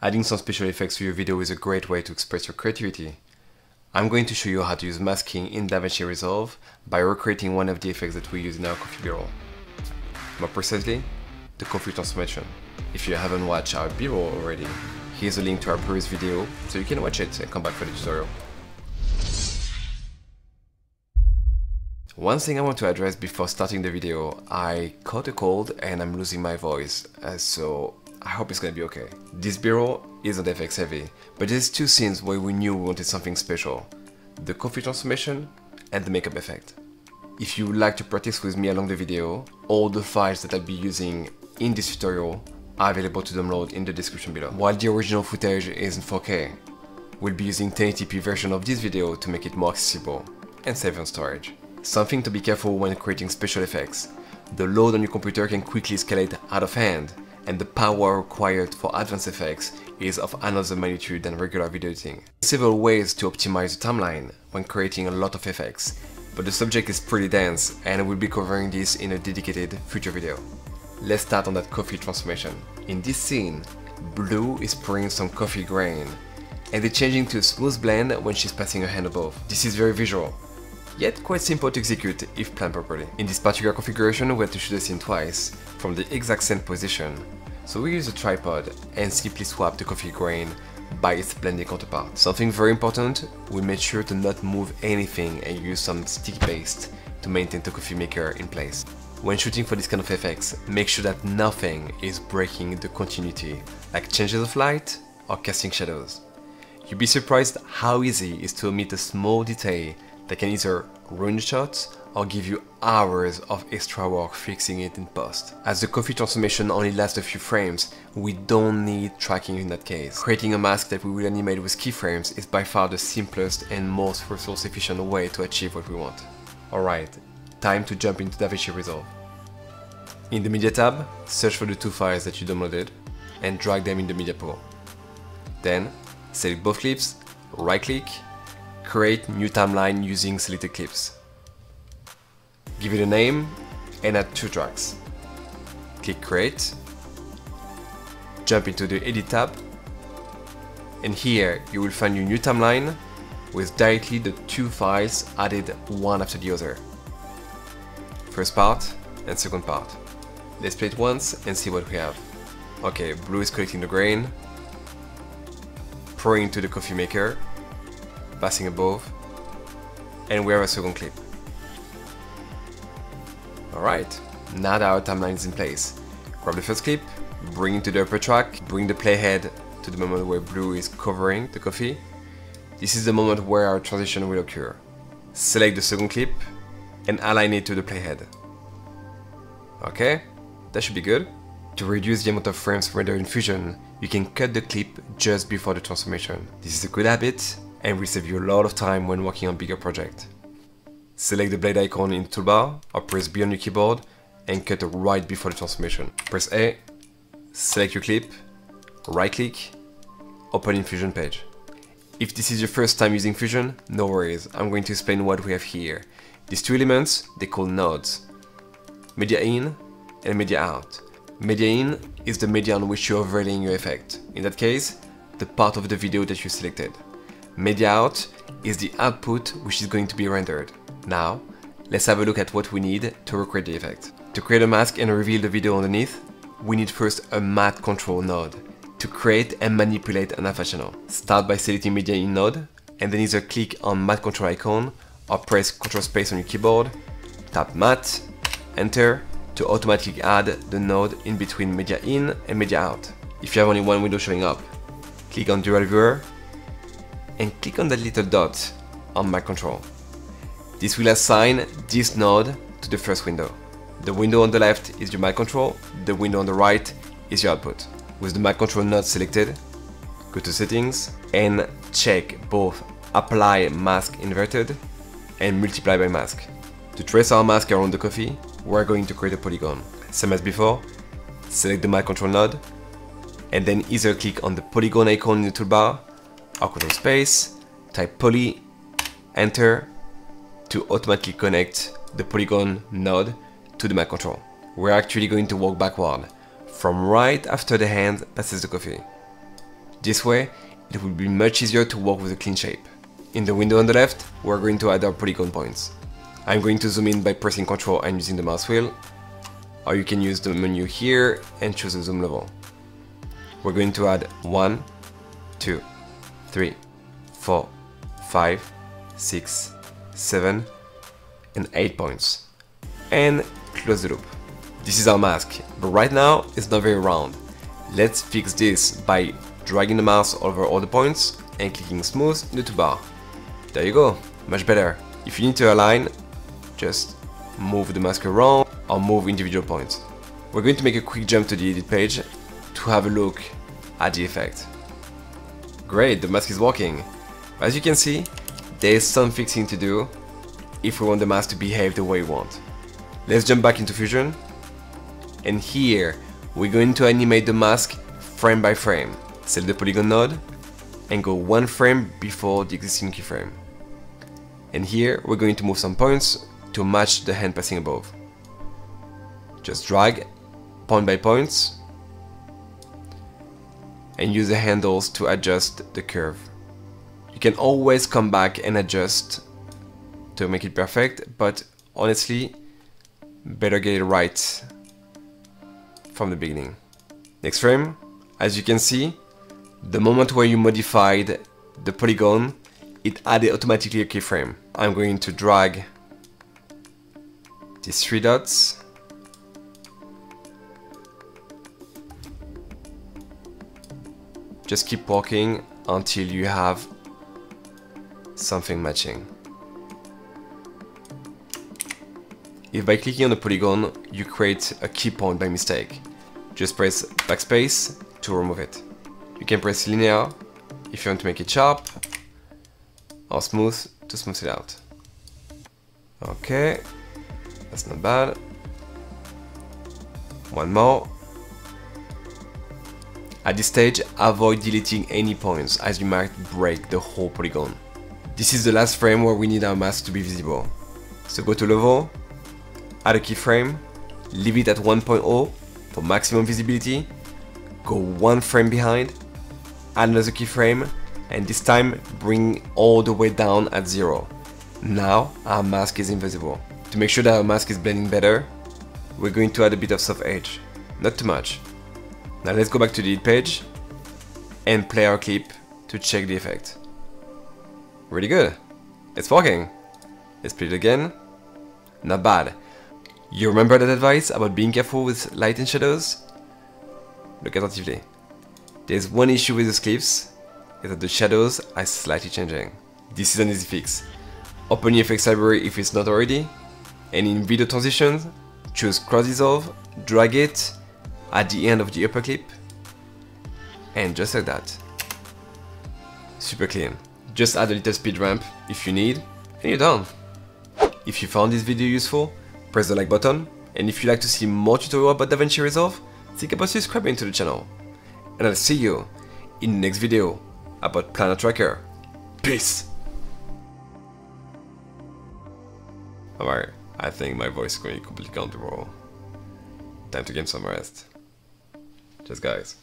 Adding some special effects to your video is a great way to express your creativity. I'm going to show you how to use masking in DaVinci Resolve by recreating one of the effects that we use in our coffee b-roll. More precisely, the coffee transformation. If you haven't watched our b-roll already, here's a link to our previous video so you can watch it and come back for the tutorial. One thing I want to address before starting the video, I caught a cold and I'm losing my voice, uh, so I hope it's gonna be okay. This b-roll isn't FX heavy, but there's two scenes where we knew we wanted something special. The coffee transformation and the makeup effect. If you would like to practice with me along the video, all the files that I'll be using in this tutorial are available to download in the description below. While the original footage is in 4K, we'll be using 1080p version of this video to make it more accessible and save on storage. Something to be careful when creating special effects. The load on your computer can quickly escalate out of hand and the power required for advanced effects is of another magnitude than regular video editing. Several ways to optimize the timeline when creating a lot of effects, but the subject is pretty dense and we'll be covering this in a dedicated future video. Let's start on that coffee transformation. In this scene, Blue is pouring some coffee grain and it's changing to a smooth blend when she's passing her hand above. This is very visual, yet quite simple to execute if planned properly. In this particular configuration we had to shoot the scene twice, from the exact same position, so we use a tripod and simply swap the coffee grain by its blending counterpart. Something very important, we made sure to not move anything and use some sticky paste to maintain the coffee maker in place. When shooting for this kind of effects, make sure that nothing is breaking the continuity, like changes of light or casting shadows. You'll be surprised how easy it is to omit a small detail that can either ruin the shot or give you hours of extra work fixing it in post. As the coffee transformation only lasts a few frames, we don't need tracking in that case. Creating a mask that we will animate with keyframes is by far the simplest and most resource efficient way to achieve what we want. Alright, time to jump into DaVinci Resolve. In the Media tab, search for the two files that you downloaded and drag them in the media pool. Then, select both clips, right click, create new timeline using selected clips. Give it a name and add two tracks. Click create, jump into the edit tab, and here you will find your new timeline with directly the two files added one after the other. First part and second part. Let's play it once and see what we have. Okay, blue is collecting the grain, pouring into the coffee maker, passing above, and we have a second clip. Alright, now that our timeline is in place, grab the first clip, bring it to the upper track, bring the playhead to the moment where blue is covering the coffee. This is the moment where our transition will occur. Select the second clip and align it to the playhead. Okay, that should be good. To reduce the amount of frames rendered in Fusion, you can cut the clip just before the transformation. This is a good habit and will save you a lot of time when working on bigger projects. Select the blade icon in the toolbar or press B on your keyboard and cut right before the transformation. Press A, select your clip, right click, open in Fusion page. If this is your first time using Fusion, no worries, I'm going to explain what we have here. These two elements, they call nodes. Media in and media out. Media in is the media on which you're overlaying your effect. In that case, the part of the video that you selected. Media out is the output which is going to be rendered. Now, let's have a look at what we need to recreate the effect. To create a mask and reveal the video underneath, we need first a matte control node to create and manipulate an alpha channel. Start by selecting media in node and then either click on matte control icon or press Ctrl space on your keyboard, tap matte, enter to automatically add the node in between media in and media out. If you have only one window showing up, click on Dual Viewer and click on that little dot on matte Control. This will assign this node to the first window. The window on the left is your matte control, the window on the right is your output. With the matte control node selected, go to settings and check both apply mask inverted and multiply by mask. To trace our mask around the coffee, we're going to create a polygon. Same as before, select the matte control node and then either click on the polygon icon in the toolbar control space, type poly, enter to automatically connect the polygon node to the matte control. We're actually going to walk backward, from right after the hand passes the coffee. This way, it will be much easier to work with a clean shape. In the window on the left, we're going to add our polygon points. I'm going to zoom in by pressing Ctrl and using the mouse wheel, or you can use the menu here and choose a zoom level. We're going to add 1, 2, 3, 4, 5, 6, 7, and 8 points. And close the loop. This is our mask, but right now it's not very round. Let's fix this by dragging the mouse over all the points and clicking smooth in the toolbar. There you go, much better. If you need to align, just move the mask around or move individual points. We're going to make a quick jump to the edit page to have a look at the effect. Great, the mask is working. As you can see, there is some fixing to do if we want the mask to behave the way we want. Let's jump back into Fusion. And here, we're going to animate the mask frame by frame. Select the polygon node and go one frame before the existing keyframe. And here, we're going to move some points to match the hand passing above. Just drag point by points and use the handles to adjust the curve. You can always come back and adjust to make it perfect, but honestly, better get it right from the beginning. Next frame, as you can see, the moment where you modified the polygon, it added automatically a keyframe. I'm going to drag these three dots just keep walking until you have something matching. If by clicking on the polygon you create a key point by mistake, just press backspace to remove it. You can press linear if you want to make it sharp or smooth to smooth it out. Okay, that's not bad. One more. At this stage, avoid deleting any points as you might break the whole polygon. This is the last frame where we need our mask to be visible. So go to level, add a keyframe, leave it at 1.0 for maximum visibility, go one frame behind, add another keyframe, and this time bring all the way down at zero. Now our mask is invisible. To make sure that our mask is blending better, we're going to add a bit of soft edge. Not too much. Now let's go back to the edit page and play our clip to check the effect. Really good. It's working. Let's play it again. Not bad. You remember that advice about being careful with light and shadows? Look attentively. There's one issue with these clips, is that the shadows are slightly changing. This is an easy fix. Open the FX library if it's not already, and in video transitions, choose cross dissolve, drag it at the end of the upper clip, and just like that. Super clean. Just add a little speed ramp if you need, and you're done. If you found this video useful, press the like button, and if you'd like to see more tutorials about DaVinci Resolve, think about subscribing to the channel. And I'll see you in the next video about Planar Tracker. Peace! Alright, I think my voice is going completely gone. Time to get some rest. Just guys.